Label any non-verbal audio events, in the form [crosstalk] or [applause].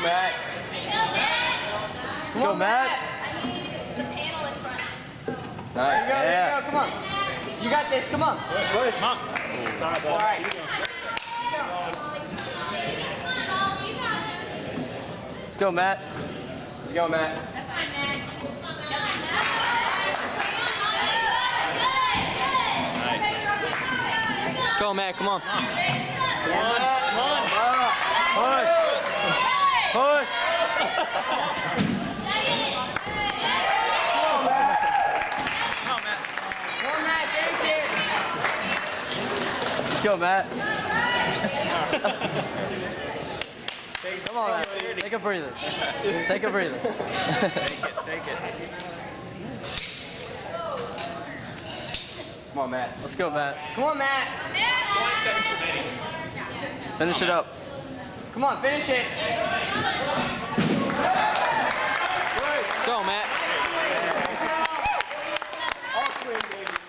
go, Matt. Let's go, Matt. I need the panel in front. Nice. There you go, yeah. there you go. Come on. You got this. Come on. Push, push. Come on. It's all right. Let's go, Matt. Let's go, Matt. That's fine, Matt. Nice. Let's go, Matt. Come on. Come on. Come on. Come on. Come on. Let's go, Matt. Take, Come on, Matt. Take a breather. Take a breather. [laughs] Take it. Take it. Come on, Matt. Let's go, Matt. Come on, Matt. Finish it up. Come on, finish it. Congratulations.